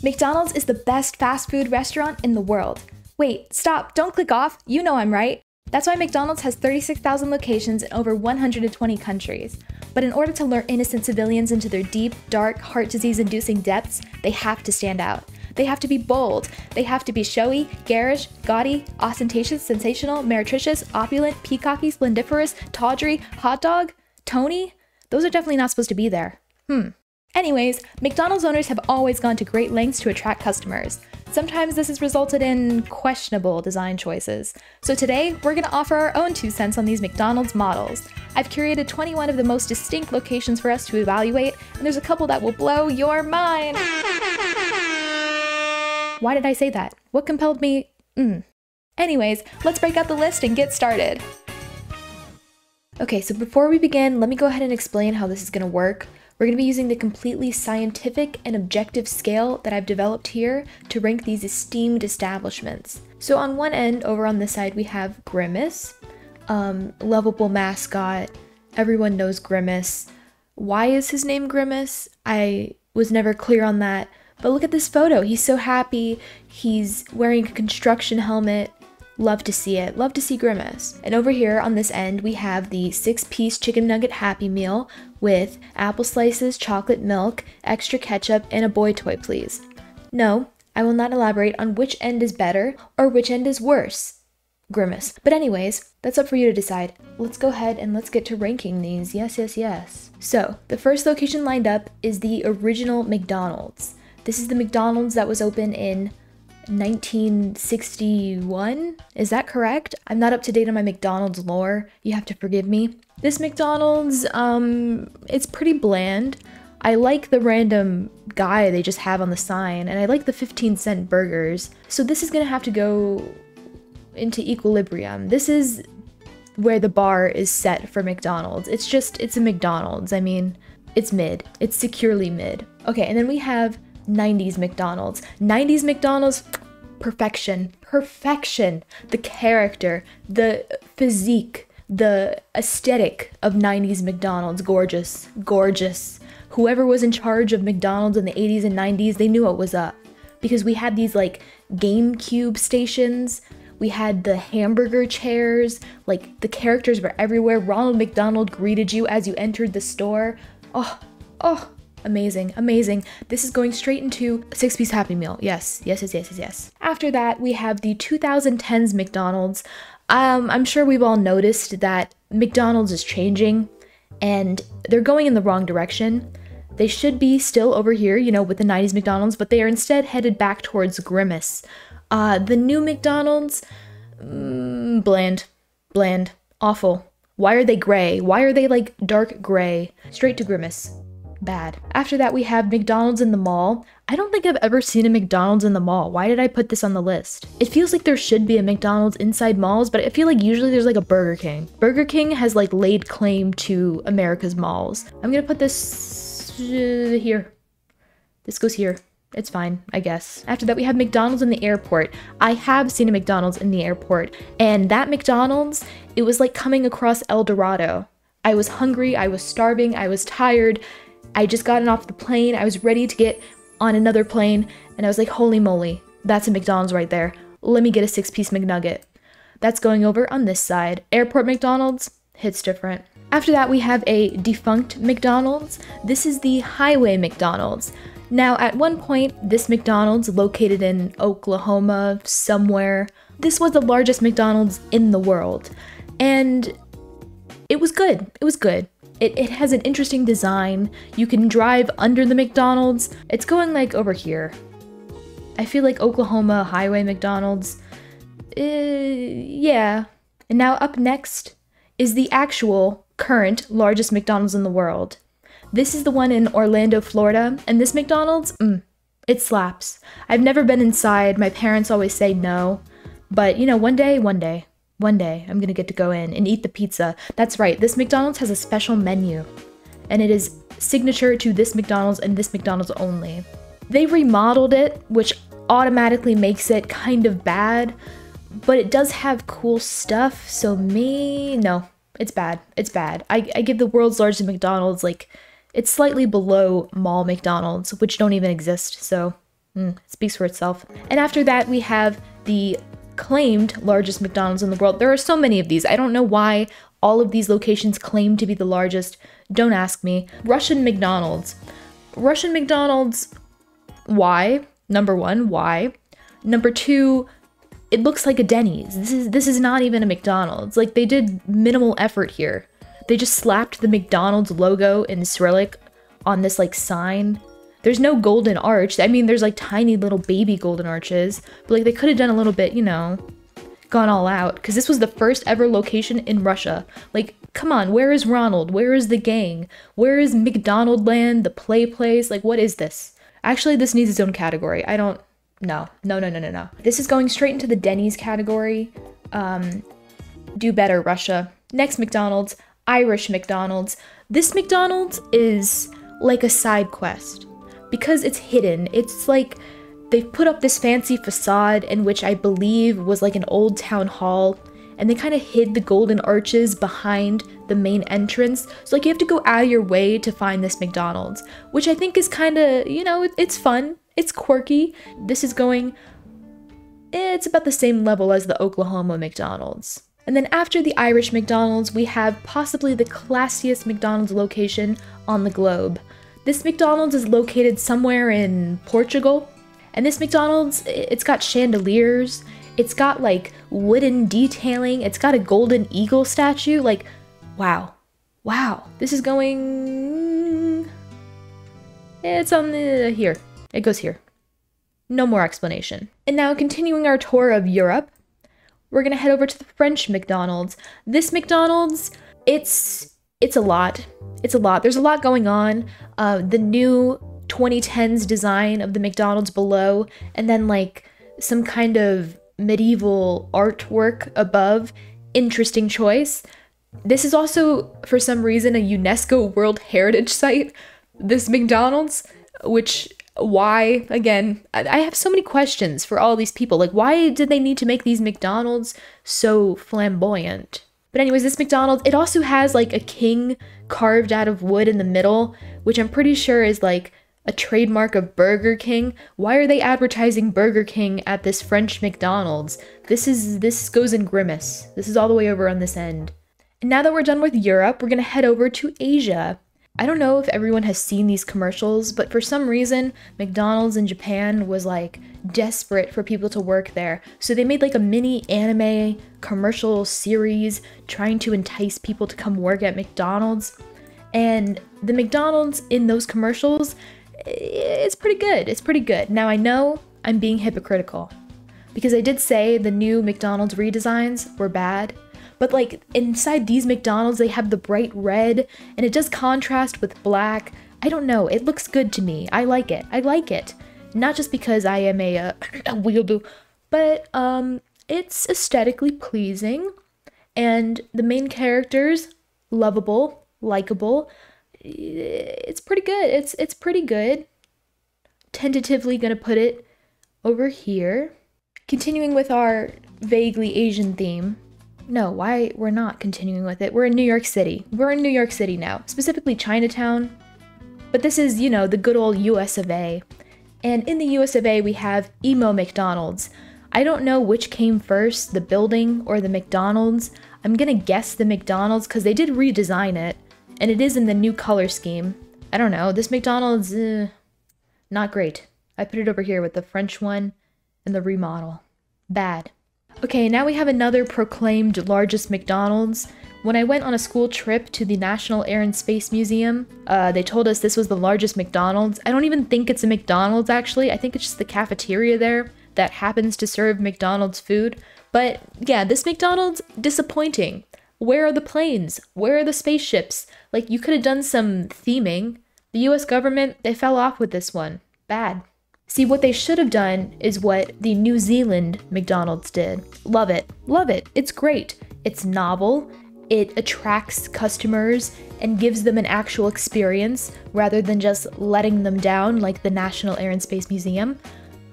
McDonald's is the best fast food restaurant in the world. Wait, stop, don't click off. You know I'm right. That's why McDonald's has 36,000 locations in over 120 countries. But in order to lure innocent civilians into their deep, dark, heart disease inducing depths, they have to stand out. They have to be bold. They have to be showy, garish, gaudy, ostentatious, sensational, meretricious, opulent, peacocky, splendiferous, tawdry, hot dog, Tony. Those are definitely not supposed to be there. Hmm. Anyways, McDonald's owners have always gone to great lengths to attract customers. Sometimes this has resulted in questionable design choices. So today, we're gonna offer our own two cents on these McDonald's models. I've curated 21 of the most distinct locations for us to evaluate, and there's a couple that will blow your mind. Why did I say that? What compelled me? Mm. Anyways, let's break out the list and get started. Okay, so before we begin, let me go ahead and explain how this is going to work. We're going to be using the completely scientific and objective scale that I've developed here to rank these esteemed establishments. So on one end, over on this side, we have Grimace, um, lovable mascot. Everyone knows Grimace. Why is his name Grimace? I was never clear on that. But look at this photo. He's so happy. He's wearing a construction helmet. Love to see it. Love to see Grimace. And over here on this end, we have the six piece chicken nugget Happy Meal with apple slices, chocolate milk, extra ketchup, and a boy toy, please. No, I will not elaborate on which end is better or which end is worse. Grimace. But, anyways, that's up for you to decide. Let's go ahead and let's get to ranking these. Yes, yes, yes. So, the first location lined up is the original McDonald's. This is the McDonald's that was open in 1961. Is that correct? I'm not up to date on my McDonald's lore. You have to forgive me. This McDonald's, um, it's pretty bland. I like the random guy they just have on the sign, and I like the 15 cent burgers. So this is gonna have to go into equilibrium. This is where the bar is set for McDonald's. It's just, it's a McDonald's. I mean, it's mid. It's securely mid. Okay, and then we have 90s McDonald's. 90s McDonald's, perfection. Perfection. The character, the physique, the aesthetic of 90s McDonald's. Gorgeous. Gorgeous. Whoever was in charge of McDonald's in the 80s and 90s, they knew what was up. Because we had these like GameCube stations. We had the hamburger chairs. Like the characters were everywhere. Ronald McDonald greeted you as you entered the store. Oh, oh, Amazing, amazing. This is going straight into six piece Happy Meal. Yes, yes, yes, yes, yes, yes. After that, we have the 2010s McDonald's. Um, I'm sure we've all noticed that McDonald's is changing and they're going in the wrong direction. They should be still over here, you know, with the 90s McDonald's, but they are instead headed back towards Grimace. Uh, the new McDonald's, mm, bland, bland, awful. Why are they gray? Why are they like dark gray? Straight to Grimace bad. After that, we have McDonald's in the mall. I don't think I've ever seen a McDonald's in the mall. Why did I put this on the list? It feels like there should be a McDonald's inside malls, but I feel like usually there's like a Burger King. Burger King has like laid claim to America's malls. I'm gonna put this here. This goes here. It's fine, I guess. After that, we have McDonald's in the airport. I have seen a McDonald's in the airport, and that McDonald's, it was like coming across El Dorado. I was hungry, I was starving, I was tired, I just gotten off the plane. I was ready to get on another plane, and I was like, holy moly, that's a McDonald's right there. Let me get a six piece McNugget. That's going over on this side. Airport McDonald's hits different. After that, we have a defunct McDonald's. This is the Highway McDonald's. Now, at one point, this McDonald's, located in Oklahoma somewhere, this was the largest McDonald's in the world. And it was good. It was good. It, it has an interesting design. You can drive under the McDonald's. It's going like over here. I feel like Oklahoma Highway McDonald's. Uh, yeah. And now up next is the actual current largest McDonald's in the world. This is the one in Orlando, Florida, and this McDonald's, mm, it slaps. I've never been inside. My parents always say no. But, you know, one day, one day. One day, I'm gonna get to go in and eat the pizza. That's right, this McDonald's has a special menu, and it is signature to this McDonald's and this McDonald's only. They remodeled it, which automatically makes it kind of bad, but it does have cool stuff, so me, no, it's bad. It's bad. I, I give the world's largest McDonald's, like, it's slightly below mall McDonald's, which don't even exist, so Mm, it speaks for itself. And after that, we have the claimed largest McDonald's in the world. There are so many of these. I don't know why all of these locations claim to be the largest. Don't ask me. Russian McDonald's. Russian McDonald's, why? Number one, why? Number two, it looks like a Denny's. This is this is not even a McDonald's. Like they did minimal effort here. They just slapped the McDonald's logo in Cyrillic on this like sign. There's no golden arch. I mean, there's like tiny little baby golden arches, but like they could have done a little bit, you know, gone all out because this was the first ever location in Russia. Like, come on, where is Ronald? Where is the gang? Where is McDonald Land, the play place? Like, what is this? Actually, this needs its own category. I don't no, no, no, no, no, no. This is going straight into the Denny's category. Um, do better, Russia. Next McDonald's, Irish McDonald's. This McDonald's is like a side quest because it's hidden. It's like they've put up this fancy facade in which I believe was like an old town hall and they kind of hid the golden arches behind the main entrance. So like you have to go out of your way to find this McDonald's, which I think is kind of, you know, it's fun. It's quirky. This is going, eh, it's about the same level as the Oklahoma McDonald's. And then after the Irish McDonald's, we have possibly the classiest McDonald's location on the globe. This McDonald's is located somewhere in Portugal. And this McDonald's, it's got chandeliers, it's got like wooden detailing, it's got a golden eagle statue. Like, wow. Wow. This is going. It's on the. here. It goes here. No more explanation. And now, continuing our tour of Europe, we're gonna head over to the French McDonald's. This McDonald's, it's it's a lot. It's a lot. There's a lot going on. Uh, the new 2010s design of the McDonald's below, and then like some kind of medieval artwork above. Interesting choice. This is also, for some reason, a UNESCO World Heritage Site. This McDonald's, which why again i have so many questions for all these people like why did they need to make these mcdonald's so flamboyant but anyways this mcdonald's it also has like a king carved out of wood in the middle which i'm pretty sure is like a trademark of burger king. Why are they advertising burger king at this french mcdonald's? This is this goes in grimace. This is all the way over on this end. And now that we're done with europe we're gonna head over to asia I don't know if everyone has seen these commercials, but for some reason, McDonald's in Japan was like desperate for people to work there. So they made like a mini anime commercial series trying to entice people to come work at McDonald's. And the McDonald's in those commercials, it's pretty good. It's pretty good. Now I know I'm being hypocritical because I did say the new McDonald's redesigns were bad, but like inside these McDonald's, they have the bright red and it does contrast with black. I don't know, it looks good to me. I like it. I like it. Not just because I am a, uh, a weeaboo, but um, it's aesthetically pleasing and the main characters, lovable, likable. It's pretty good. It's it's pretty good. Tentatively gonna put it over here. Continuing with our vaguely Asian theme, no, why we're not continuing with it. We're in New York City. We're in New York City now, specifically Chinatown. But this is, you know, the good old US of A. And in the US of A, we have Emo McDonald's. I don't know which came first, the building or the McDonald's. I'm gonna guess the McDonald's because they did redesign it, and it is in the new color scheme. I don't know, this McDonald's, uh, not great. I put it over here with the French one and the remodel. Bad. Okay, now we have another proclaimed largest McDonald's. When I went on a school trip to the National Air and Space Museum, uh, they told us this was the largest McDonald's. I don't even think it's a McDonald's actually, I think it's just the cafeteria there that happens to serve McDonald's food. But yeah, this McDonald's, disappointing. Where are the planes? Where are the spaceships? Like, you could have done some theming. The US government, they fell off with this one. Bad. See, what they should have done is what the New Zealand McDonald's did. Love it. Love it. It's great. It's novel. It attracts customers and gives them an actual experience rather than just letting them down like the National Air and Space Museum.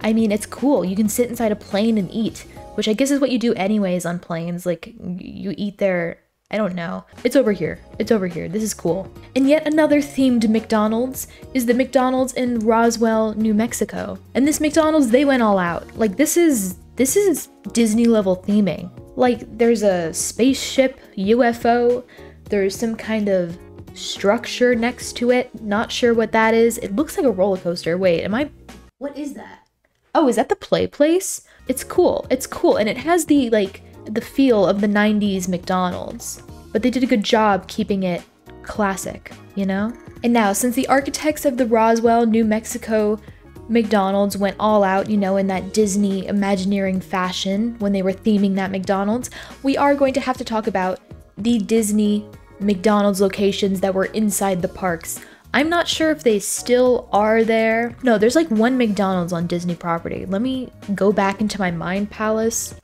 I mean, it's cool. You can sit inside a plane and eat, which I guess is what you do anyways on planes. Like, you eat there I don't know. It's over here. It's over here. This is cool. And yet another themed McDonald's is the McDonald's in Roswell, New Mexico. And this McDonald's, they went all out. Like this is this is Disney level theming. Like there's a spaceship, UFO, there's some kind of structure next to it. Not sure what that is. It looks like a roller coaster. Wait, am I What is that? Oh, is that the play place? It's cool. It's cool and it has the like the feel of the 90s McDonald's, but they did a good job keeping it classic, you know? And now, since the architects of the Roswell, New Mexico McDonald's went all out, you know, in that Disney Imagineering fashion when they were theming that McDonald's, we are going to have to talk about the Disney McDonald's locations that were inside the parks. I'm not sure if they still are there. No, there's like one McDonald's on Disney property. Let me go back into my mind palace.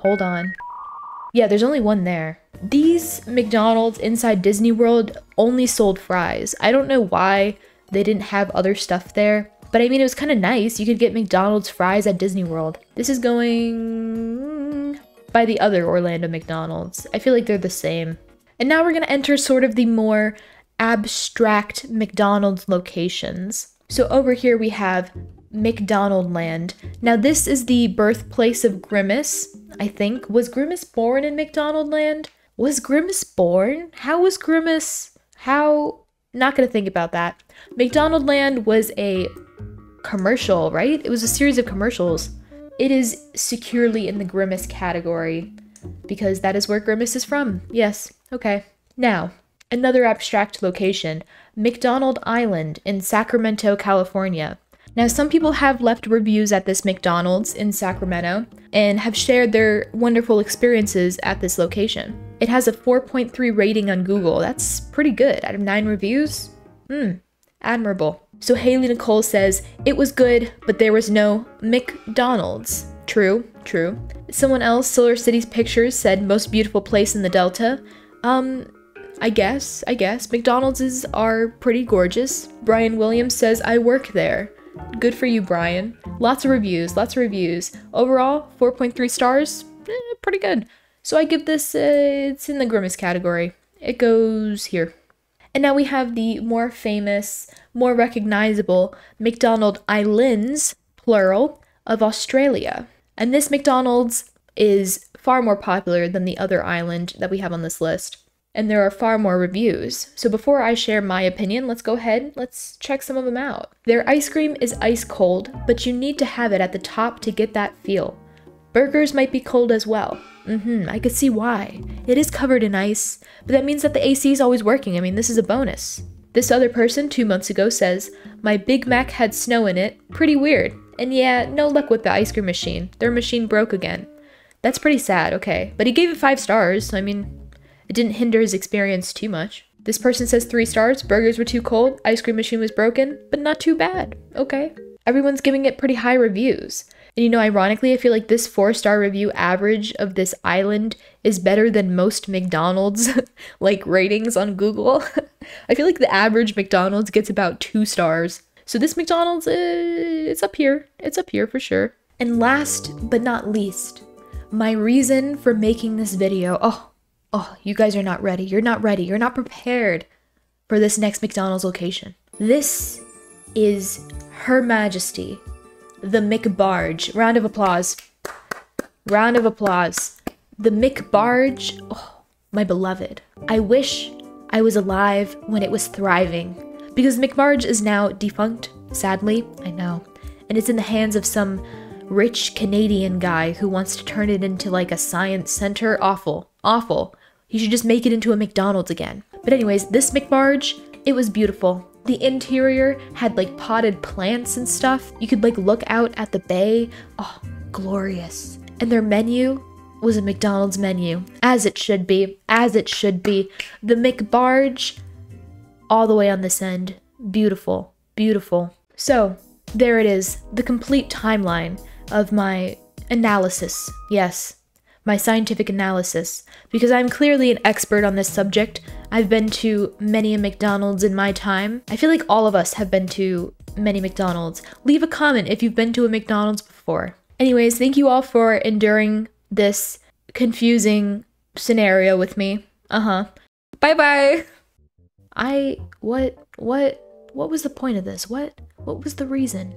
Hold on. Yeah, there's only one there. These McDonald's inside Disney World only sold fries. I don't know why they didn't have other stuff there, but I mean, it was kind of nice. You could get McDonald's fries at Disney World. This is going by the other Orlando McDonald's. I feel like they're the same. And now we're going to enter sort of the more abstract McDonald's locations. So over here we have McDonald Land. Now this is the birthplace of Grimace, I think. Was Grimace born in McDonald Land? Was Grimace born? How was Grimace? How? Not gonna think about that. McDonald Land was a commercial, right? It was a series of commercials. It is securely in the Grimace category because that is where Grimace is from. Yes, okay. Now, another abstract location McDonald Island in Sacramento, California. Now, some people have left reviews at this McDonald's in Sacramento and have shared their wonderful experiences at this location. It has a 4.3 rating on Google. That's pretty good. Out of 9 reviews? Hmm, admirable. So Haley Nicole says, It was good, but there was no McDonald's. True, true. Someone else, Solar City's Pictures, said, Most beautiful place in the Delta. Um, I guess, I guess. McDonald's are pretty gorgeous. Brian Williams says, I work there. Good for you, Brian. Lots of reviews, lots of reviews. Overall, 4.3 stars, eh, pretty good. So I give this, uh, it's in the Grimace category. It goes here. And now we have the more famous, more recognizable McDonald Islands, plural, of Australia. And this McDonald's is far more popular than the other island that we have on this list and there are far more reviews. So before I share my opinion, let's go ahead, let's check some of them out. Their ice cream is ice cold, but you need to have it at the top to get that feel. Burgers might be cold as well. Mm-hmm, I could see why. It is covered in ice, but that means that the AC is always working. I mean, this is a bonus. This other person two months ago says, My Big Mac had snow in it. Pretty weird. And yeah, no luck with the ice cream machine. Their machine broke again. That's pretty sad, okay. But he gave it five stars. So I mean, it didn't hinder his experience too much. This person says three stars, burgers were too cold, ice cream machine was broken, but not too bad. Okay. Everyone's giving it pretty high reviews. And you know, ironically, I feel like this four star review average of this island is better than most McDonald's like ratings on Google. I feel like the average McDonald's gets about two stars. So this McDonald's, uh, it's up here. It's up here for sure. And last but not least, my reason for making this video. Oh, oh, you guys are not ready. You're not ready. You're not prepared for this next McDonald's location. This is Her Majesty, the McBarge. Round of applause. Round of applause. The McBarge, oh, my beloved. I wish I was alive when it was thriving because McBarge is now defunct, sadly, I know, and it's in the hands of some rich Canadian guy who wants to turn it into like a science center. Awful, awful. You should just make it into a McDonald's again. But anyways, this McBarge, it was beautiful. The interior had like potted plants and stuff. You could like look out at the bay. Oh, glorious. And their menu was a McDonald's menu, as it should be, as it should be. The McBarge, all the way on this end. Beautiful, beautiful. So, there it is, the complete timeline of my analysis. Yes, my scientific analysis, because I'm clearly an expert on this subject. I've been to many a McDonald's in my time. I feel like all of us have been to many McDonald's. Leave a comment if you've been to a McDonald's before. Anyways, thank you all for enduring this confusing scenario with me. Uh-huh. Bye-bye. I what what what was the point of this? What what was the reason?